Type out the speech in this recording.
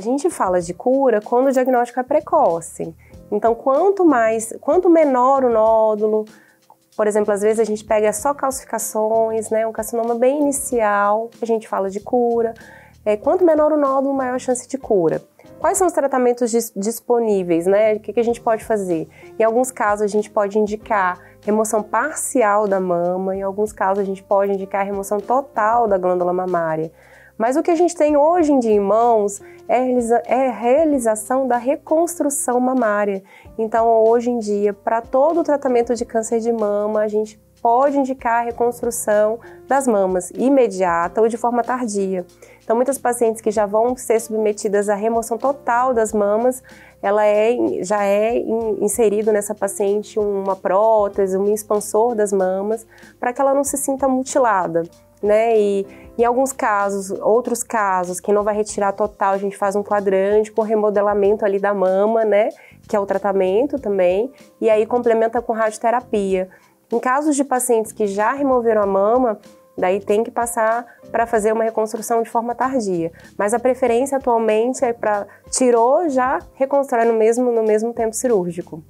gente fala de cura quando o diagnóstico é precoce. Então, quanto mais, quanto menor o nódulo, por exemplo, às vezes a gente pega só calcificações, né, um carcinoma bem inicial, a gente fala de cura. É, quanto menor o nódulo, maior a chance de cura. Quais são os tratamentos dis disponíveis, né? O que, que a gente pode fazer? Em alguns casos, a gente pode indicar remoção parcial da mama, em alguns casos, a gente pode indicar remoção total da glândula mamária. Mas o que a gente tem hoje em dia em mãos é, realiza é a realização da reconstrução mamária. Então, hoje em dia, para todo o tratamento de câncer de mama, a gente pode indicar a reconstrução das mamas imediata ou de forma tardia. Então, muitas pacientes que já vão ser submetidas à remoção total das mamas, ela é, já é inserido nessa paciente uma prótese, um expansor das mamas, para que ela não se sinta mutilada né? E em alguns casos, outros casos, que não vai retirar total, a gente faz um quadrante com remodelamento ali da mama, né? Que é o tratamento também, e aí complementa com radioterapia. Em casos de pacientes que já removeram a mama, daí tem que passar para fazer uma reconstrução de forma tardia. Mas a preferência atualmente é para tirou, já reconstrói no mesmo, no mesmo tempo cirúrgico.